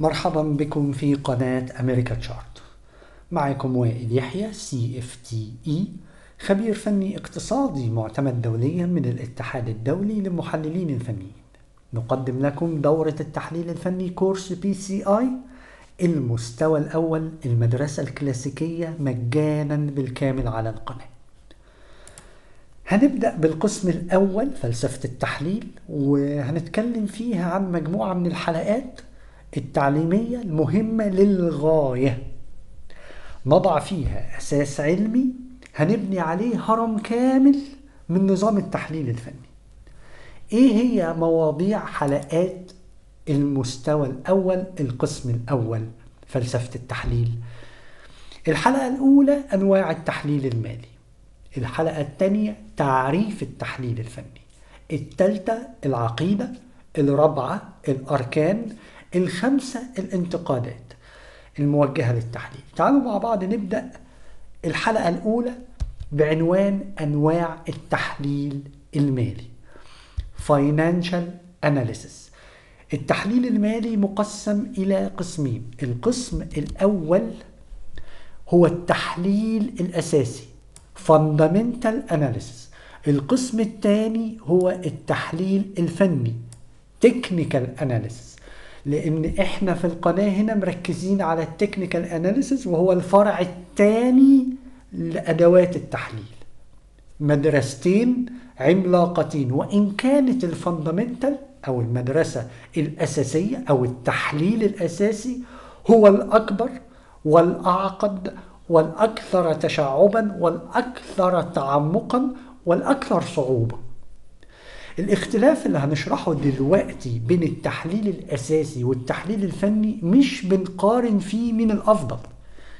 مرحبا بكم في قناة America Chart معكم وائل يحيى CFTe خبير فني اقتصادي معتمد دوليا من الاتحاد الدولي للمحللين الفنيين نقدم لكم دورة التحليل الفني course BCI المستوى الأول المدرسة الكلاسيكية مجانا بالكامل على القناة. هنبدأ بالقسم الأول فلسفة التحليل وهنتكلم فيها عن مجموعة من الحلقات التعليمية المهمة للغاية. نضع فيها أساس علمي هنبني عليه هرم كامل من نظام التحليل الفني. إيه هي مواضيع حلقات المستوى الأول القسم الأول؟ فلسفة التحليل. الحلقة الأولى أنواع التحليل المالي. الحلقة الثانية تعريف التحليل الفني. الثالثة العقيدة. الرابعة الأركان. الخمسة الانتقادات الموجهة للتحليل. تعالوا مع بعض نبدأ الحلقة الأولى بعنوان أنواع التحليل المالي. Financial Analysis. التحليل المالي مقسم إلى قسمين. القسم الأول هو التحليل الأساسي Fundamental Analysis. القسم الثاني هو التحليل الفني Technical Analysis. لأن إحنا في القناة هنا مركزين على ال Technical Analysis وهو الفرع الثاني لأدوات التحليل. مدرستين عملاقتين وإن كانت ال Fundamental أو المدرسة الأساسية أو التحليل الأساسي هو الأكبر والأعقد والأكثر تشعبا والأكثر تعمقا والأكثر صعوبه الاختلاف اللي هنشرحه دلوقتي بين التحليل الأساسي والتحليل الفني مش بنقارن فيه من الأفضل.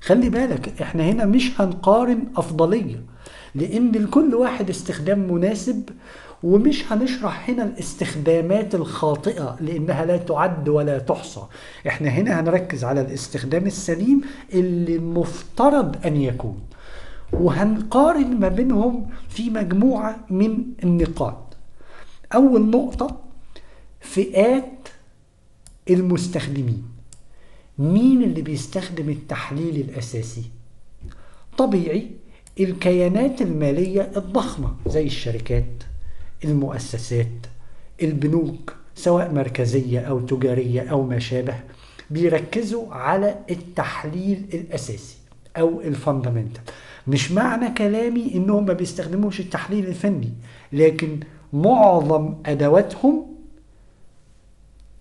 خلي بالك إحنا هنا مش هنقارن أفضلية لأن لكل واحد استخدام مناسب ومش هنشرح هنا الاستخدامات الخاطئة لأنها لا تعد ولا تحصى. إحنا هنا هنركز على الاستخدام السليم اللي المفترض أن يكون وهنقارن ما بينهم في مجموعة من النقاط. أول نقطة فئات المستخدمين مين اللي بيستخدم التحليل الأساسي؟ طبيعي الكيانات المالية الضخمة زي الشركات المؤسسات البنوك سواء مركزية أو تجارية أو ما شابه بيركزوا على التحليل الأساسي أو الفندمنتال مش معنى كلامي إنهم ما بيستخدموش التحليل الفني لكن معظم أدواتهم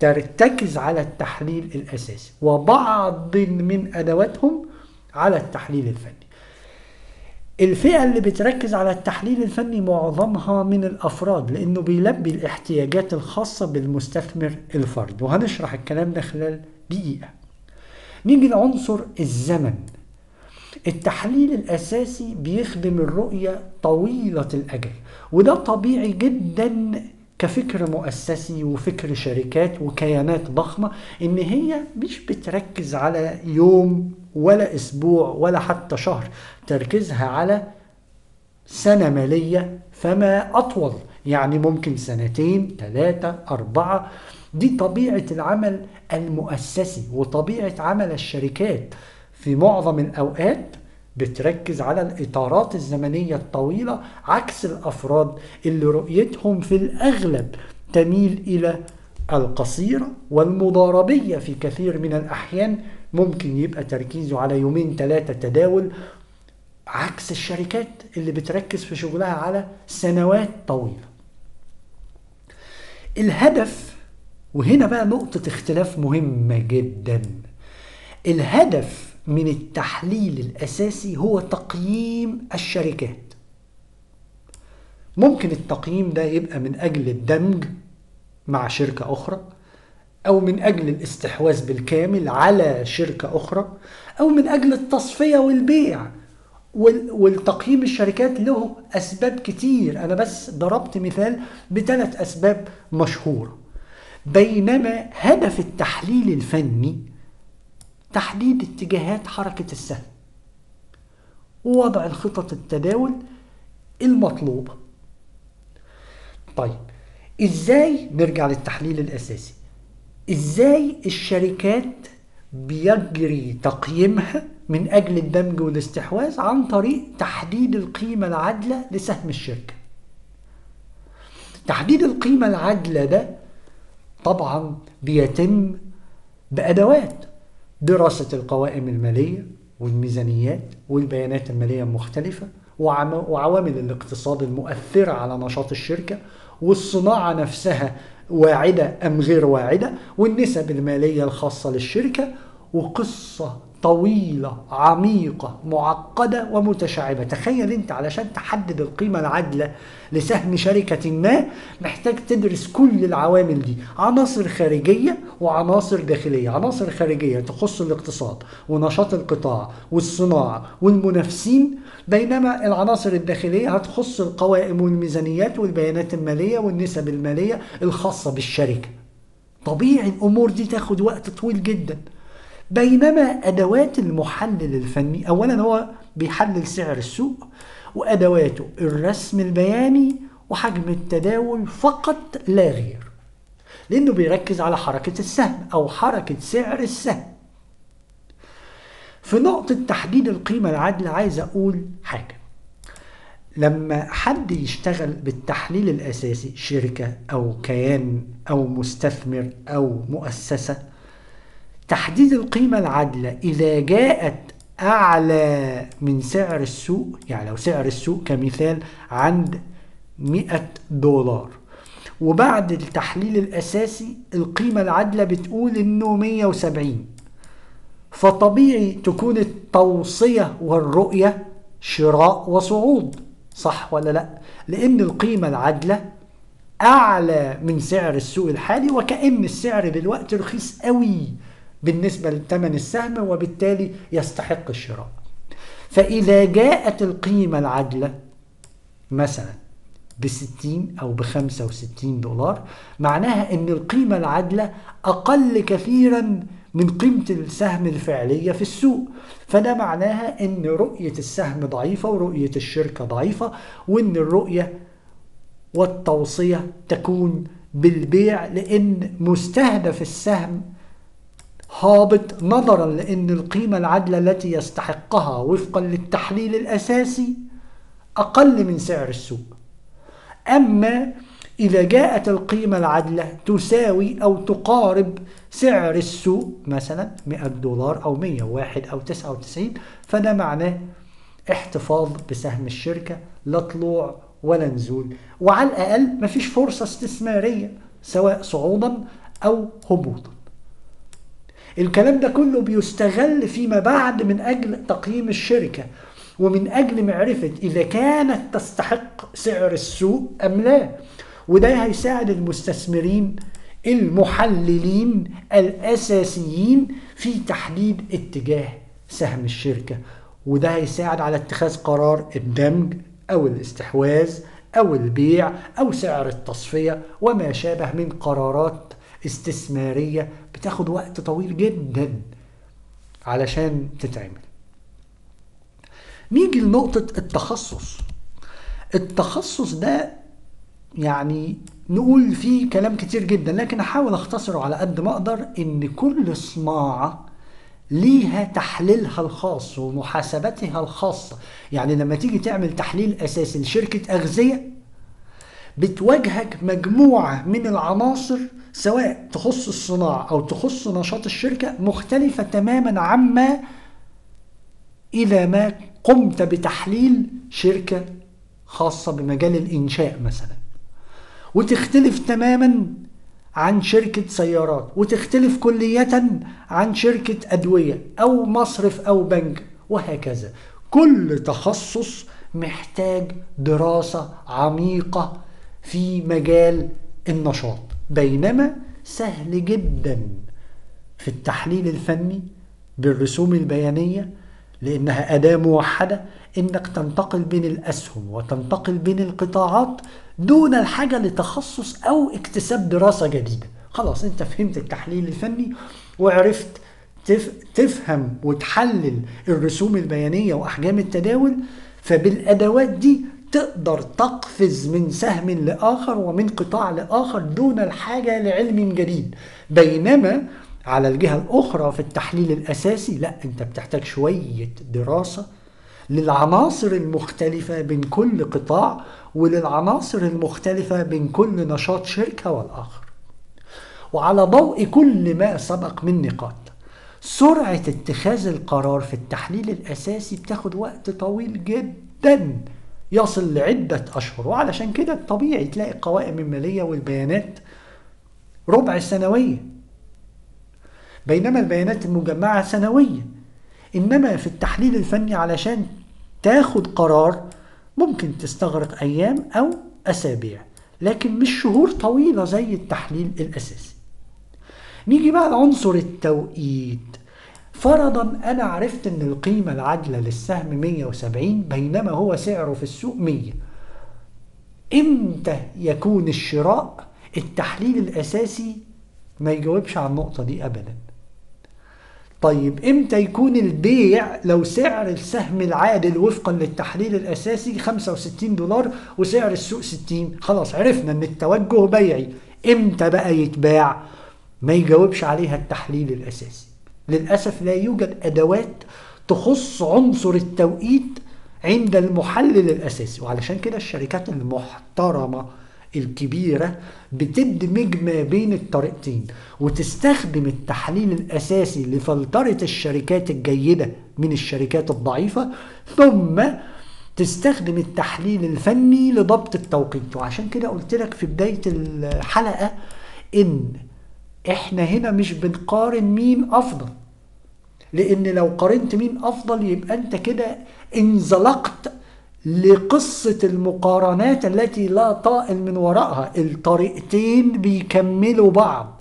ترتكز على التحليل الأساسي وبعض من أدواتهم على التحليل الفني. الفئة اللي بتركز على التحليل الفني معظمها من الأفراد لأنه بيلبي الاحتياجات الخاصة بالمستثمر الفرد وهنشرح الكلام ده خلال دقيقة. نيجي لعنصر الزمن. التحليل الأساسي بيخدم الرؤية طويلة الأجل وده طبيعي جدا كفكر مؤسسي وفكر شركات وكيانات ضخمة إن هي مش بتركز على يوم ولا أسبوع ولا حتى شهر تركيزها على سنة مالية فما أطول يعني ممكن سنتين ثلاثة أربعة. دي طبيعة العمل المؤسسي وطبيعة عمل الشركات. في معظم الأوقات بتركز على الإطارات الزمنية الطويلة عكس الأفراد اللي رؤيتهم في الأغلب تميل إلى القصيرة والمضاربية. في كثير من الأحيان ممكن يبقى تركيزه على يومين ثلاثة تداول عكس الشركات اللي بتركز في شغلها على سنوات طويلة. الهدف وهنا بقى نقطة اختلاف مهمة جدا. الهدف من التحليل الأساسي هو تقييم الشركات. ممكن التقييم ده يبقى من أجل الدمج مع شركة أخرى أو من أجل الاستحواذ بالكامل على شركة أخرى أو من أجل التصفية والبيع والتقييم الشركات له أسباب كتير. أنا بس ضربت مثال بثلاث أسباب مشهورة. بينما هدف التحليل الفني تحديد اتجاهات حركة السهم ووضع الخطط التداول المطلوبة. طيب إزاي نرجع للتحليل الأساسي؟ إزاي الشركات بيجري تقييمها من أجل الدمج والاستحواذ عن طريق تحديد القيمة العادلة لسهم الشركة؟ تحديد القيمة العادلة ده طبعا بيتم بأدوات دراسة القوائم المالية والميزانيات والبيانات المالية المختلفة وعوامل الاقتصاد المؤثرة على نشاط الشركة والصناعة نفسها واعدة أم غير واعدة والنسب المالية الخاصة للشركة وقصة طويلة عميقة معقدة ومتشعبة. تخيل أنت علشان تحدد القيمة العادلة لسهم شركة ما محتاج تدرس كل العوامل دي. عناصر خارجية وعناصر داخلية. عناصر خارجية تخص الاقتصاد ونشاط القطاع والصناعة والمنافسين بينما العناصر الداخلية هتخص القوائم والميزانيات والبيانات المالية والنسب المالية الخاصة بالشركة. طبيعي الأمور دي تاخد وقت طويل جدا. بينما أدوات المحلل الفني أولا هو بيحلل سعر السوق وأدواته الرسم البياني وحجم التداول فقط لا غير لأنه بيركز على حركة السهم أو حركة سعر السهم. في نقطة تحديد القيمة العادلة عايز أقول حاجة. لما حد يشتغل بالتحليل الأساسي شركة أو كيان أو مستثمر أو مؤسسة تحديد القيمة العادلة. إذا جاءت أعلى من سعر السوق يعني لو سعر السوق كمثال عند 100 دولار وبعد التحليل الأساسي القيمة العادلة بتقول إنه 170 فطبيعي تكون التوصية والرؤية شراء وصعود صح ولا لأ؟ لأن القيمة العادلة أعلى من سعر السوق الحالي وكأن السعر دلوقتي رخيص قوي. بالنسبة لثمن السهم وبالتالي يستحق الشراء. فإذا جاءت القيمة العادلة مثلا بستين أو بخمسة وستين دولار معناها أن القيمة العادلة أقل كثيرا من قيمة السهم الفعلية في السوق. فده معناها أن رؤية السهم ضعيفة ورؤية الشركة ضعيفة وأن الرؤية والتوصية تكون بالبيع لأن مستهدف السهم هابط نظرا لأن القيمة العادلة التي يستحقها وفقا للتحليل الأساسي أقل من سعر السوق. أما إذا جاءت القيمة العادلة تساوي أو تقارب سعر السوق مثلا 100 دولار أو 101 أو 99 فده معناه احتفاظ بسهم الشركة لا طلوع ولا نزول. وعلى الأقل مفيش فرصة استثمارية سواء صعودا أو هبوطا. الكلام ده كله بيستغل فيما بعد من أجل تقييم الشركة ومن أجل معرفة إذا كانت تستحق سعر السوق أم لا. وده هيساعد المستثمرين المحللين الأساسيين في تحديد اتجاه سهم الشركة. وده هيساعد على اتخاذ قرار الدمج أو الاستحواذ أو البيع أو سعر التصفية وما شابه من قرارات استثمارية بتاخد وقت طويل جدا علشان تتعمل. نيجي لنقطة التخصص. التخصص ده يعني نقول فيه كلام كتير جدا لكن أحاول أختصره على قد ما أقدر إن كل صناعة ليها تحليلها الخاص ومحاسبتها الخاصة. يعني لما تيجي تعمل تحليل أساسي لشركة أغذية بتواجهك مجموعة من العناصر سواء تخص الصناعة أو تخص نشاط الشركة مختلفة تماما عما إذا ما قمت بتحليل شركة خاصة بمجال الإنشاء مثلا. وتختلف تماما عن شركة سيارات وتختلف كلية عن شركة أدوية أو مصرف أو بنك وهكذا. كل تخصص محتاج دراسة عميقة في مجال النشاط. بينما سهل جدا في التحليل الفني بالرسوم البيانية لأنها أداة موحدة إنك تنتقل بين الأسهم وتنتقل بين القطاعات دون الحاجة لتخصص أو اكتساب دراسة جديدة. خلاص أنت فهمت التحليل الفني وعرفت تفهم وتحلل الرسوم البيانية وأحجام التداول فبالأدوات دي تقدر تقفز من سهم لآخر ومن قطاع لآخر دون الحاجة لعلم جديد. بينما على الجهة الأخرى في التحليل الأساسي لا أنت بتحتاج شوية دراسة للعناصر المختلفة بين كل قطاع وللعناصر المختلفة بين كل نشاط شركة والآخر. وعلى ضوء كل ما سبق من نقاط سرعة اتخاذ القرار في التحليل الأساسي بتاخد وقت طويل جدا. يصل لعدة أشهر وعلشان كده طبيعي تلاقي القوائم المالية والبيانات ربع سنوية. بينما البيانات المجمعة سنوية. إنما في التحليل الفني علشان تاخد قرار ممكن تستغرق أيام أو أسابيع لكن مش شهور طويلة زي التحليل الأساسي. نيجي بقى لعنصر التوقيت. فرضا أنا عرفت أن القيمة العادلة للسهم 170 بينما هو سعره في السوق 100 إمتى يكون الشراء التحليل الأساسي؟ ما يجاوبش على النقطة دي أبدا. طيب إمتى يكون البيع لو سعر السهم العادل وفقا للتحليل الأساسي 65 دولار وسعر السوق 60 خلاص عرفنا إن التوجه بيعي. إمتى بقى يتباع؟ ما يجاوبش عليها التحليل الأساسي. للأسف لا يوجد أدوات تخص عنصر التوقيت عند المحلل الأساسي وعلشان كده الشركات المحترمة الكبيرة بتدمج ما بين الطريقتين وتستخدم التحليل الأساسي لفلترة الشركات الجيدة من الشركات الضعيفة ثم تستخدم التحليل الفني لضبط التوقيت. وعشان كده قلت لك في بداية الحلقة إن إحنا هنا مش بنقارن مين أفضل. لأن لو قارنت مين أفضل يبقى أنت كده انزلقت لقصة المقارنات التي لا طائل من وراءها. الطريقتين بيكملوا بعض.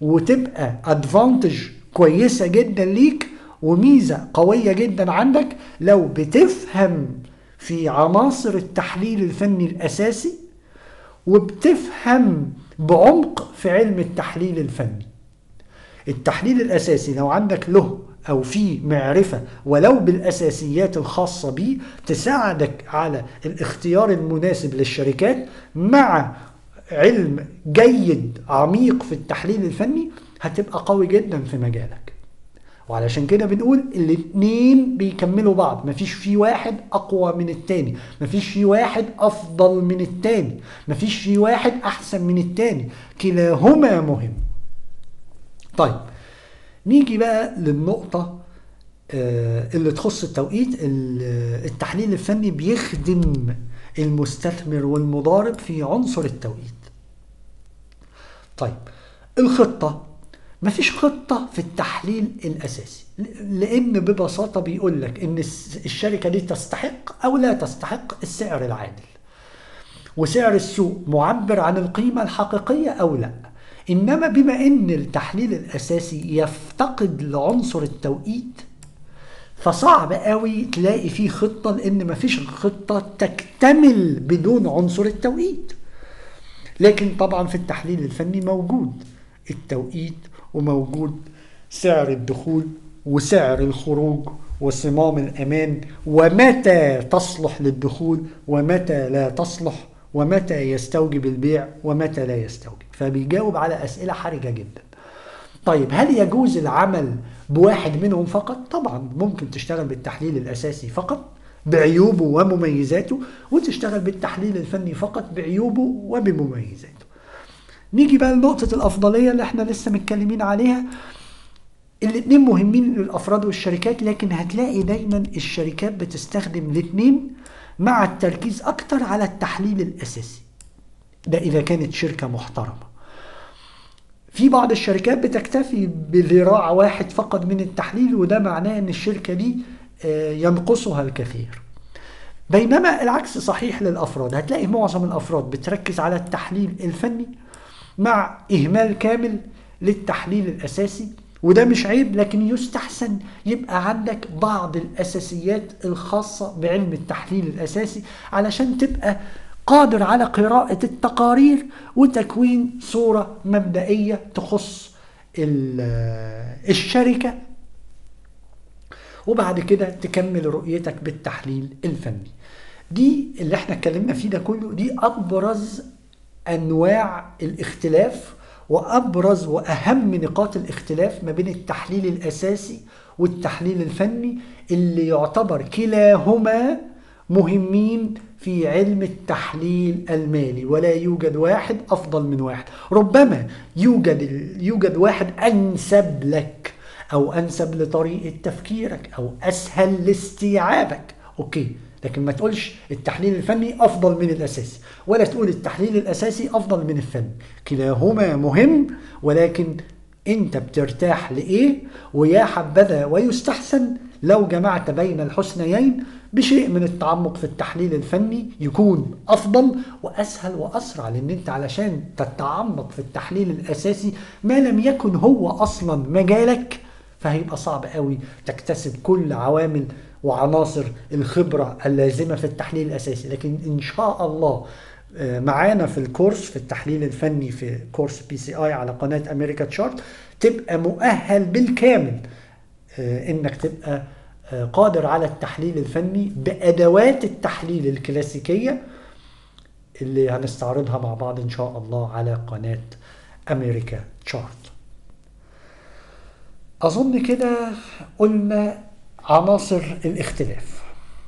وتبقى ادفانتج كويسة جدا ليك وميزة قوية جدا عندك لو بتفهم في عناصر التحليل الفني الأساسي وبتفهم بعمق في علم التحليل الفني. التحليل الأساسي لو عندك له أو في معرفة ولو بالأساسيات الخاصة به تساعدك على الاختيار المناسب للشركات مع علم جيد عميق في التحليل الفني هتبقى قوي جدا في مجالك. وعلشان كده بنقول الاتنين بيكملوا بعض. مفيش في واحد أقوى من التاني. مفيش في واحد أفضل من التاني. مفيش في واحد أحسن من التاني. كلاهما مهم. طيب نيجي بقى للنقطة اللي تخص التوقيت. التحليل الفني بيخدم المستثمر والمضارب في عنصر التوقيت. طيب الخطة. مفيش خطة في التحليل الأساسي لأن ببساطة بيقول لك إن الشركة دي تستحق أو لا تستحق السعر العادل. وسعر السوق معبر عن القيمة الحقيقية أو لا. إنما بما إن التحليل الأساسي يفتقد لعنصر التوقيت فصعب قوي تلاقي فيه خطة لأن مفيش خطة تكتمل بدون عنصر التوقيت. لكن طبعا في التحليل الفني موجود. التوقيت وموجود سعر الدخول وسعر الخروج وصمام الأمان ومتى تصلح للدخول ومتى لا تصلح ومتى يستوجب البيع ومتى لا يستوجب. فبيجاوب على أسئلة حرجة جدا. طيب هل يجوز العمل بواحد منهم فقط؟ طبعا ممكن تشتغل بالتحليل الأساسي فقط بعيوبه ومميزاته وتشتغل بالتحليل الفني فقط بعيوبه وبمميزاته. نيجي بقى لنقطة الأفضلية اللي إحنا لسه متكلمين عليها. الاتنين مهمين للأفراد والشركات لكن هتلاقي دايما الشركات بتستخدم الاتنين مع التركيز أكتر على التحليل الأساسي. ده إذا كانت شركة محترمة. في بعض الشركات بتكتفي بذراع واحد فقط من التحليل وده معناه إن الشركة دي ينقصها الكثير. بينما العكس صحيح للأفراد. هتلاقي معظم الأفراد بتركز على التحليل الفني مع إهمال كامل للتحليل الأساسي وده مش عيب لكن يستحسن يبقى عندك بعض الأساسيات الخاصة بعلم التحليل الأساسي علشان تبقى قادر على قراءة التقارير وتكوين صورة مبدئية تخص الشركة. وبعد كده تكمل رؤيتك بالتحليل الفني. دي اللي إحنا اتكلمنا فيه ده كله دي أبرز أنواع الاختلاف وأبرز وأهم نقاط الاختلاف ما بين التحليل الأساسي والتحليل الفني اللي يعتبر كلاهما مهمين في علم التحليل المالي ولا يوجد واحد أفضل من واحد. ربما يوجد يوجد واحد أنسب لك أو أنسب لطريقة تفكيرك أو أسهل لاستيعابك. أوكي. لكن ما تقولش التحليل الفني أفضل من الاساسي ولا تقول التحليل الأساسي أفضل من الفني كلاهما مهم ولكن أنت بترتاح لإيه؟ ويا حبذا ويستحسن لو جمعت بين الحسنيين بشيء من التعمق في التحليل الفني يكون أفضل وأسهل وأسرع لأن أنت علشان تتعمق في التحليل الأساسي ما لم يكن هو أصلا مجالك فهيبقى صعب قوي تكتسب كل عوامل وعناصر الخبرة اللازمة في التحليل الأساسي. لكن إن شاء الله معانا في ال course في التحليل الفني في course BCI على قناة America Chart تبقى مؤهل بالكامل إنك تبقى قادر على التحليل الفني بأدوات التحليل الكلاسيكية اللي هنستعرضها مع بعض إن شاء الله على قناة America Chart. أظن كده قلنا عناصر الاختلاف.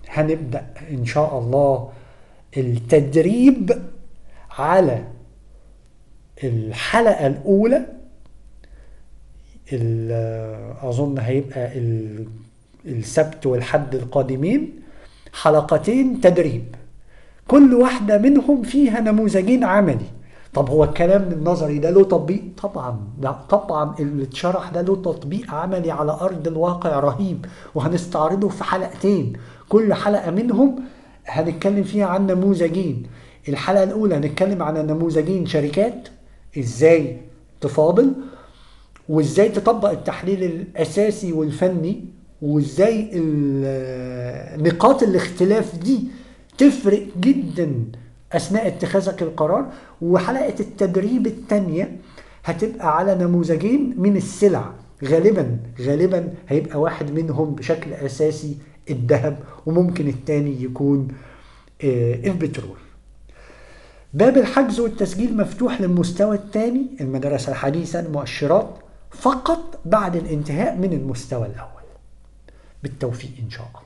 هنبدأ إن شاء الله التدريب على الحلقة الأولى. أظن هيبقى السبت والحد القادمين. حلقتين تدريب. كل واحدة منهم فيها نموذجين عملي. طب هو الكلام النظري ده له تطبيق؟ طبعا. لا طبعا اللي اتشرح ده له تطبيق عملي على أرض الواقع رهيب وهنستعرضه في حلقتين. كل حلقة منهم هنتكلم فيها عن نموذجين. الحلقة الأولى هنتكلم عن نموذجين شركات إزاي تفاضل وإزاي تطبق التحليل الأساسي والفني وإزاي نقاط الاختلاف دي تفرق جدا أثناء اتخاذك القرار وحلقة التدريب الثانية هتبقى على نموذجين من السلع. غالبا غالبا هيبقى واحد منهم بشكل أساسي الذهب وممكن الثاني يكون البترول. باب الحجز والتسجيل مفتوح للمستوى الثاني المدرسة الحديثة المؤشرات فقط بعد الانتهاء من المستوى الأول. بالتوفيق إن شاء الله.